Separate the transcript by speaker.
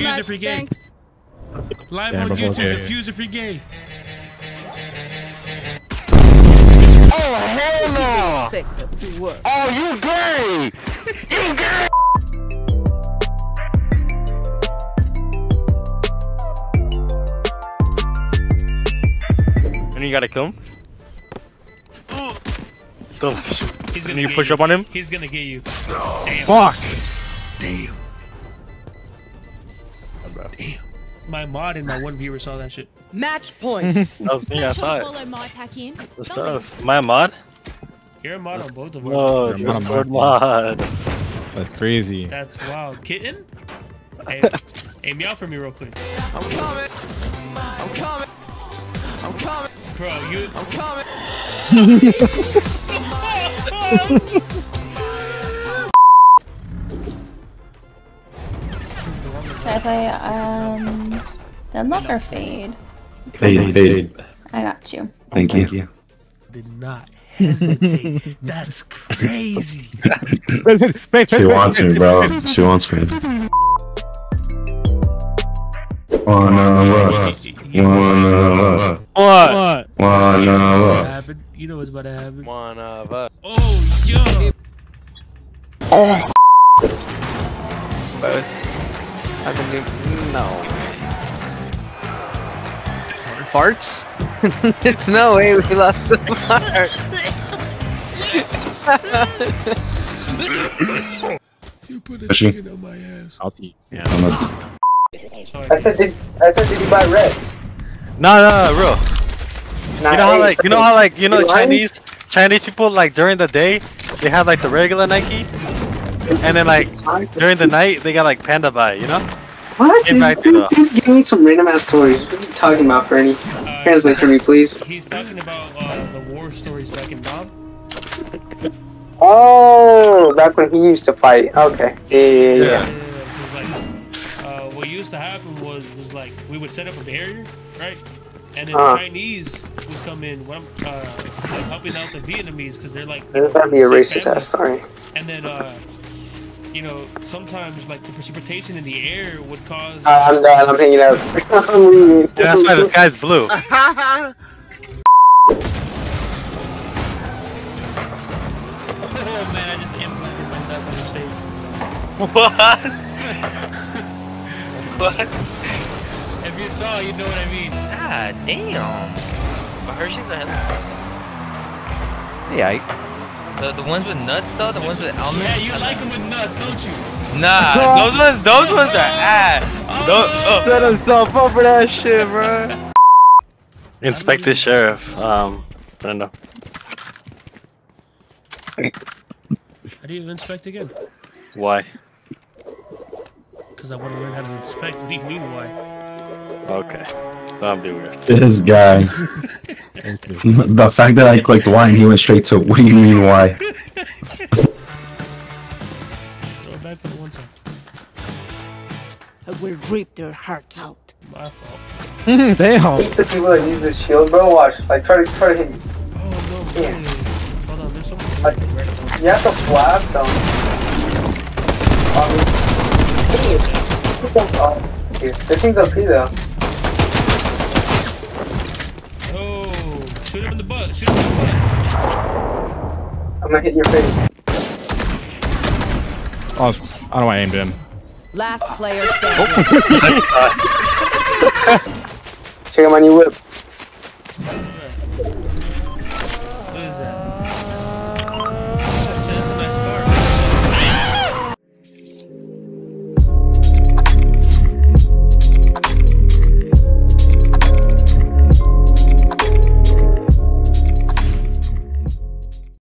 Speaker 1: Defuse if you're gay.
Speaker 2: Thanks.
Speaker 1: Live
Speaker 3: Damn,
Speaker 1: on
Speaker 3: I'm
Speaker 1: YouTube.
Speaker 3: okay.
Speaker 1: Defuse if you're gay.
Speaker 4: Oh hell no!
Speaker 2: Effective to work.
Speaker 4: Oh you gay! You gay!
Speaker 5: And you gotta kill him. Don't
Speaker 1: He's gonna
Speaker 5: you
Speaker 1: get
Speaker 5: push up on him?
Speaker 1: He's gonna get you. Damn.
Speaker 3: Fuck!
Speaker 1: Damn. My mod and my one viewer saw that shit.
Speaker 2: Match point.
Speaker 5: That was me. I saw it.
Speaker 6: Follow my pack in.
Speaker 5: The stuff. My mod.
Speaker 1: You're a mod
Speaker 5: That's-
Speaker 1: on both of us.
Speaker 5: Oh,
Speaker 3: You're mod
Speaker 5: Discord mod.
Speaker 3: That's crazy.
Speaker 1: That's wild. Kitten? hey, hey, meow for me real quick.
Speaker 4: I'm coming! I'm coming! I'm coming!
Speaker 1: Bro, you.
Speaker 4: I'm coming!
Speaker 7: Should I play um Deadlock or Fade?
Speaker 8: Fade, fade.
Speaker 7: I got you.
Speaker 8: Thank you.
Speaker 1: Did not hesitate. That's crazy.
Speaker 8: She wants me, bro. She wants me. One of us. One of us.
Speaker 5: What?
Speaker 8: One of
Speaker 1: What
Speaker 8: us.
Speaker 1: happened? You know what's about to happen.
Speaker 5: One of us.
Speaker 1: Oh, yo. Oh!
Speaker 4: Both. I've been doing. No. Farts? no way, we lost the fart.
Speaker 1: You put a
Speaker 8: Pushing.
Speaker 1: chicken on my ass.
Speaker 3: I'll see. Yeah.
Speaker 8: I'm a-
Speaker 9: I said, did I said, did you buy red?
Speaker 5: No, no, no, bro.
Speaker 9: Nah,
Speaker 5: You know how like you know how like you know
Speaker 9: You lying?
Speaker 5: Chinese Chinese people like during the day they have like the regular Nike, and then like during the night they got like Pandabuy, You know?
Speaker 9: What?
Speaker 5: Get back to
Speaker 9: Dude,
Speaker 5: the-
Speaker 9: dude's giving me some random ass stories. What are you talking about, Fernie?
Speaker 1: Uh,
Speaker 9: Translate for me, please.
Speaker 1: He's talking about uh, the war stories back in Dom.
Speaker 9: Oh, back when he used to fight. Okay. Yeah, yeah, yeah.
Speaker 5: Yeah.
Speaker 1: like, uh, what used to happen was was like we would set up a barrier, right? And then
Speaker 9: Uh-huh.
Speaker 1: the Chinese would come in, when I'm, uh, like helping out the Vietnamese because they're like,
Speaker 9: There's gotta be a racist
Speaker 1: family.
Speaker 9: ass story.
Speaker 1: And then, uh, you know, sometimes like the precipitation in the air would cause.
Speaker 9: Uh, I'm done. I'm hanging up. I'm leaving.
Speaker 5: Yeah, that's why the sky's blue.
Speaker 1: oh man, I just implanted my nuts on his face.
Speaker 5: what? what?
Speaker 1: If you saw, you know what I mean.
Speaker 4: Ah, damn. But Hershey's a Yeah. The, the ones with nuts though, the ones with almonds.
Speaker 1: Yeah, you like them with nuts, don't you?
Speaker 4: Nah, those ones, those ones are ass. Those, oh.
Speaker 9: Set himself up for that shit, bro.
Speaker 5: Inspect this sheriff. Um, Brenda.
Speaker 1: How do you inspect again?
Speaker 5: Why?
Speaker 1: Because I want to learn how to inspect. What do you mean, why?
Speaker 5: Okay. That'll be weird.
Speaker 8: This guy. the fact that I clicked Y and he went straight to what do you mean why?
Speaker 1: Throw it back for the one time.
Speaker 2: I will rip their hearts out.
Speaker 1: My fault.
Speaker 3: Damn.
Speaker 9: The people that use this shield, bro, watch. Like, try to try to hit me.
Speaker 1: Oh no,
Speaker 9: Yeah.
Speaker 1: way. Hold on, there's something.
Speaker 9: Like, you have to blast them. Um, here. This thing's up here, though.
Speaker 1: Shoot him in the butt. Shoot him in the butt.
Speaker 9: I'm gonna hit your face.
Speaker 3: Oh, I don't know why I aimed him.
Speaker 2: Last player standing.
Speaker 9: Check out my new whip.